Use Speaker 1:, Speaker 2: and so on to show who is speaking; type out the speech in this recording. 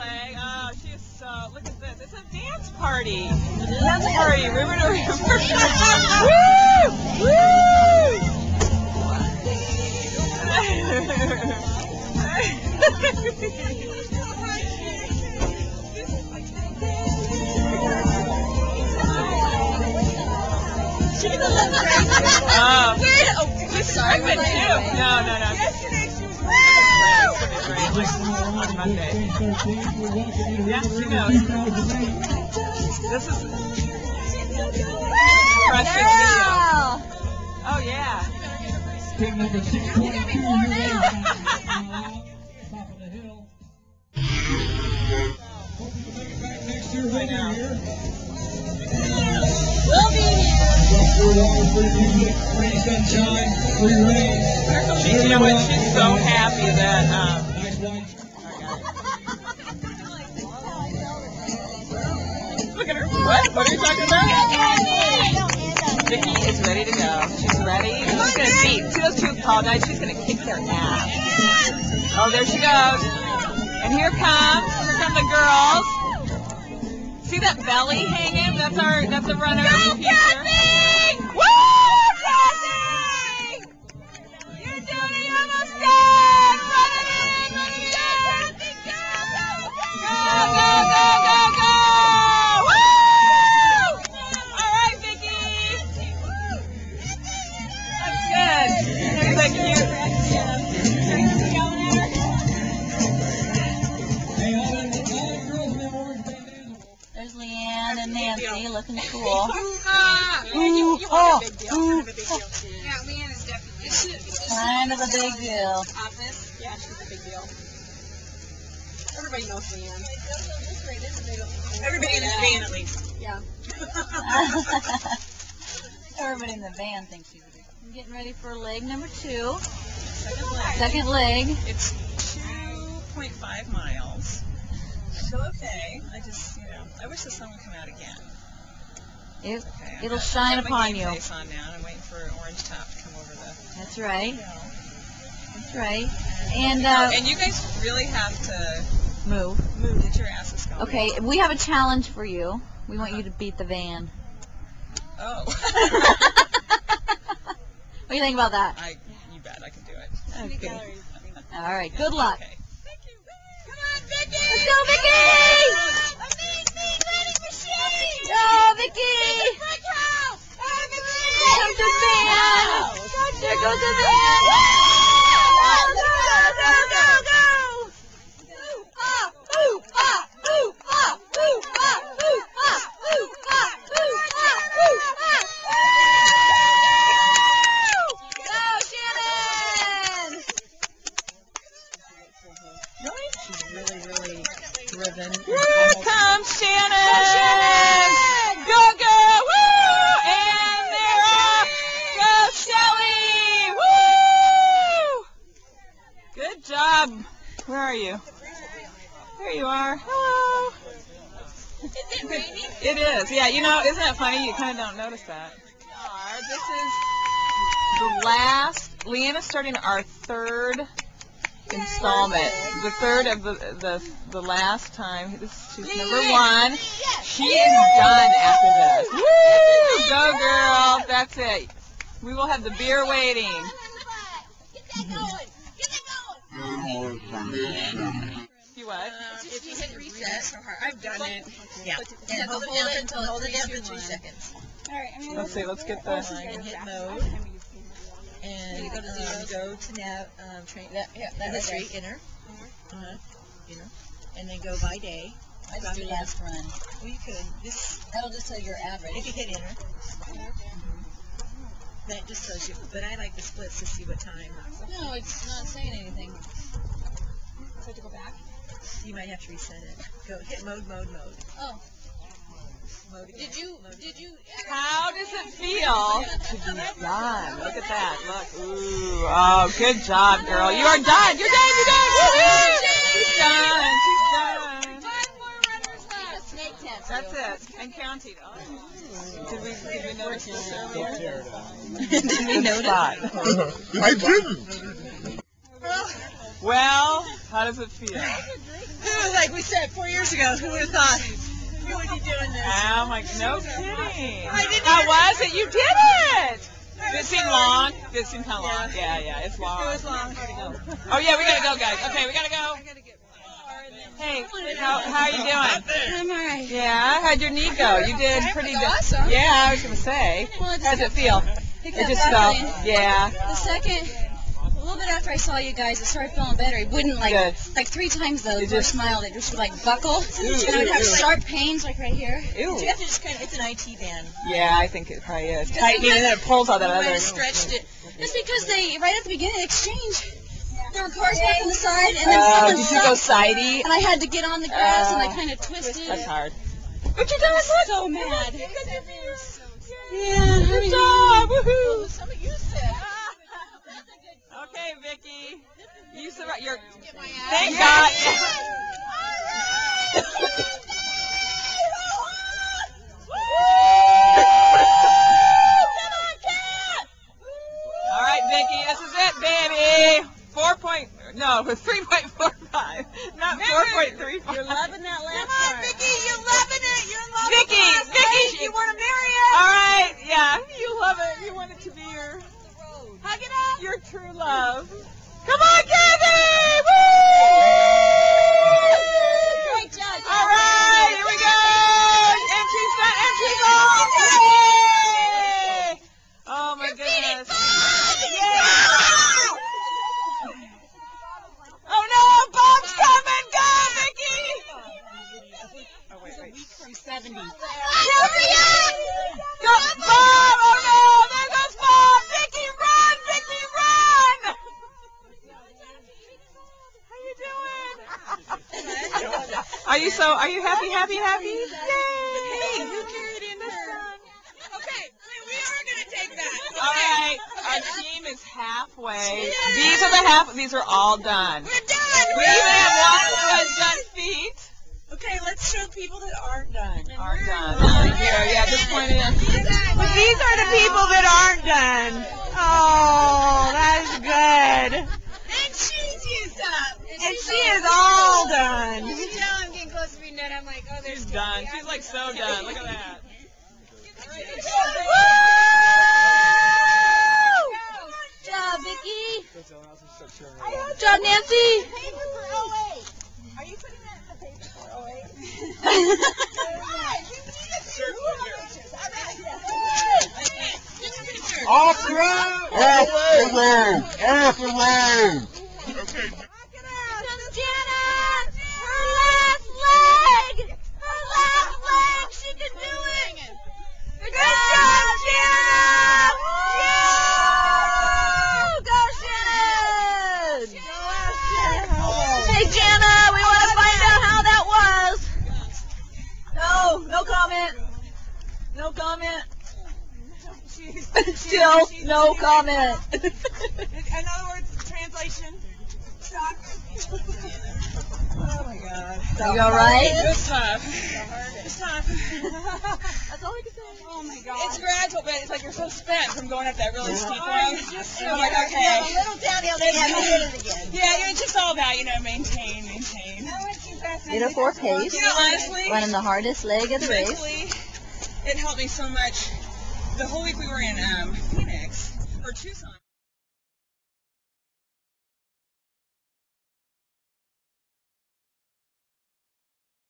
Speaker 1: leg. Oh, she is so. Look at this. It's a dance party. Dance party. River to river. Woo! Woo! Um,
Speaker 2: oh,
Speaker 1: she's
Speaker 2: sorry, we're
Speaker 1: too. No, no, no. She knows. This is CrossFit video. Oh yeah.
Speaker 3: Number 622 here now. We'll be here.
Speaker 2: We'll be here.
Speaker 3: Free water, free music, free sunshine, free rain.
Speaker 1: She, you know what? She's so happy that um. Vicky is ready to go. She's ready. She's gonna beat. See those two apologize. She's gonna kick their ass. Oh, there she goes. And here comes. Here come the girls. See that belly hanging? That's our. That's a runner of
Speaker 2: cool.
Speaker 1: Ooh, oh, ooh.
Speaker 4: Yeah, Leanne is definitely
Speaker 2: Kind of a big deal.
Speaker 4: office. Yeah, she's a big deal. Everybody knows Leanne. Everybody in this van, at least. Yeah.
Speaker 2: Everybody in the van thinks she's a big deal. I'm getting ready for leg number two.
Speaker 4: Second leg.
Speaker 2: Second leg.
Speaker 4: It's 2.5 miles. Still okay. I just, you know, I wish the sun would come out again.
Speaker 2: It,
Speaker 4: Okay.
Speaker 2: It'll shine
Speaker 4: got my
Speaker 2: upon you.
Speaker 4: on now. I'm waiting for Orange Top to come over the
Speaker 2: That's right.
Speaker 4: hill.
Speaker 2: That's right. And uh,
Speaker 4: and you guys really have to
Speaker 2: move.
Speaker 4: move, get your asses going.
Speaker 2: Okay, we have a challenge for you. We want you to beat the van.
Speaker 4: Oh.
Speaker 2: what do you think about that?
Speaker 4: I, you bet I can do it.
Speaker 2: Okay. All right. Good luck.
Speaker 4: Okay. Thank you.
Speaker 2: Come on, Vicky! Let's go, Vicky! Go, Vicky! Come to van! There goes the van! Go, go, go, go, go! Ooh, ah, ooh, ah, ooh, ah, ooh, ah, ooh, ah, ooh, ah, ooh, ah, ooh, ah. Go, Shannon!
Speaker 4: She's really, really driven.
Speaker 1: Woo, come Shannon!
Speaker 2: Shannon!
Speaker 1: Go, go! Woo! And they're off! Go, Shelly! Woo! Where are you? There you are. Hello.
Speaker 2: Is it raining?
Speaker 1: It is. Yeah, you know, isn't that funny? You kind of don't notice that. This is the last. Leanna's starting our third installment. The third of the the, the last time. This she's number one. She is done after this. Woo! Go girl. That's it. We will have the beer waiting. You what?
Speaker 4: If you hit reset, so hard. I've done it. Yeah.
Speaker 2: And hold it down until hold it down for three seconds. All right.
Speaker 1: Let's see. Let's get the.
Speaker 4: And hit mode. And
Speaker 2: You go to
Speaker 4: um, go to nav, um, train, that, yeah, that history, enter. Uh-huh, enter. And then go by day.
Speaker 2: I just do last run.
Speaker 4: Well, you could, this,
Speaker 2: That'll just tell your average.
Speaker 4: if you hit enter. That just tells you, but I like the splits to see what time.
Speaker 2: No, it's not saying anything.
Speaker 4: So I have to go back? You might have to reset it. Go, hit mode, mode, mode.
Speaker 2: Oh,
Speaker 4: Mode again.
Speaker 2: did you
Speaker 4: Mode
Speaker 2: did you?
Speaker 1: How does it feel to be done? Look at that. Look. Ooh. Oh, good job, girl. You are done. You're done. You're done. Woo-hoo! She's done. She's done.
Speaker 2: Five more runners left. Snake test.
Speaker 1: That's it. And counting. Oh. Did we, did we notice this earlier?
Speaker 4: Did we notice?
Speaker 5: I didn't.
Speaker 1: Well, how does it feel?
Speaker 4: Who was like we said four years ago. Who would have thought? You would be doing this.
Speaker 1: Oh my, no kidding.
Speaker 4: I didn't
Speaker 1: How was it? You did it. Did it seem long? Did it seem kind of long? Yeah, yeah, it's long.
Speaker 4: It was long.
Speaker 1: Oh yeah, we gotta go, guys. Okay, we gotta go. Hey, how how are you doing?
Speaker 2: I'm alright.
Speaker 1: Yeah, how'd your knee go? You did pretty good.
Speaker 2: Awesome.
Speaker 1: Yeah, I was gonna say.
Speaker 2: Well, it
Speaker 1: How's it feel?
Speaker 2: It
Speaker 1: It just felt. Yeah.
Speaker 2: The second, a little bit after I saw you guys, it started feeling better. It wouldn't like,
Speaker 1: Good.
Speaker 2: like three times though.
Speaker 1: You
Speaker 2: The first
Speaker 1: just-
Speaker 2: smile, it just would like buckle,
Speaker 1: Ooh,
Speaker 2: and I would have
Speaker 1: ooh, ooh.
Speaker 2: sharp pains like right here.
Speaker 1: Ew.
Speaker 4: You have to just kind of, it's an IT band.
Speaker 1: Yeah, I think it probably is. Tightening and then it pulls all that
Speaker 4: You might
Speaker 1: other.
Speaker 4: have stretched it.
Speaker 2: Just because they, right at the beginning exchange, there were cars back on the side, and then
Speaker 1: Oh,
Speaker 2: someone
Speaker 1: did you go sidey?
Speaker 2: and I had to get on the grass, and I
Speaker 1: Uh,
Speaker 2: kind of twisted.
Speaker 1: That's hard.
Speaker 2: But you guys look so mad.
Speaker 1: Yeah, good job. Woohoo.
Speaker 4: Some of you said.
Speaker 1: Okay, Vicky. You said right. You're. Thank God. Vicky. This is it, baby. Four point. No, three point four five, not four point three five.
Speaker 4: You're loving that last
Speaker 2: Come on,
Speaker 4: part.
Speaker 2: Vicky, you're loving it. You're in love
Speaker 1: Vicky,
Speaker 2: with us,
Speaker 1: Vicky,
Speaker 2: right? You want to marry us?
Speaker 1: All right, yeah, you love it. You want it to be your
Speaker 2: Hug it out.
Speaker 1: your true love. Come on, Kathy! Woo!
Speaker 2: Great job.
Speaker 1: All right, here we go. Entries done. Entries all. Yay! Oh my goodness. Yay! Oh no, Bob's coming. Go, Vicky. Oh wait, wait.
Speaker 4: From 70.
Speaker 2: Hurry up.
Speaker 1: Go, Bob! Oh no! There goes Bob! Vicky, run! Vicky, run! How you doing? Are you so? Are you happy? Happy? Happy? Yay!
Speaker 4: Hey, you carried in her. Okay, we are going to take that.
Speaker 1: All right, our team is halfway. These are the half. These are all done.
Speaker 4: We're done.
Speaker 1: We even have one who has done feet.
Speaker 4: Okay, let's show people that aren't done.
Speaker 1: Aren't done. Right here, yeah. Just point it in.
Speaker 5: These are the people that aren't done. Oh, that's good.
Speaker 4: And she's used up.
Speaker 5: And she is all done.
Speaker 2: Done.
Speaker 1: She's like so done. Look at that.
Speaker 2: Good job, Vicky. Good job, Nancy.
Speaker 4: Are you putting that in the paper for 08?
Speaker 3: Off the road! Off the road! Off the road!
Speaker 2: Here comes Jana. Her last leg. Her last leg. She can do it. Good job, Jana. Yeah. Go, Shannon. Hey, Jana. We want to find out how that was.
Speaker 4: No, no comment. No comment.
Speaker 2: Still, no comment.
Speaker 4: In other words, translation. Stop. Oh my god.
Speaker 2: You all right?
Speaker 4: It's tough. It's tough.
Speaker 2: That's all I can say.
Speaker 4: Oh my god. It's gradual, but it's like you're so spent from going up that really steep oh, road. I'm like, okay.
Speaker 2: A little downhill, then you hit it again.
Speaker 4: Yeah, it's just all about, you know, maintain, maintain.
Speaker 2: Did a four pace.
Speaker 4: You know, honestly,
Speaker 2: Running the hardest leg of the race.
Speaker 4: mentally, it helped me so much. The whole week we were in um, Phoenix, or Tucson.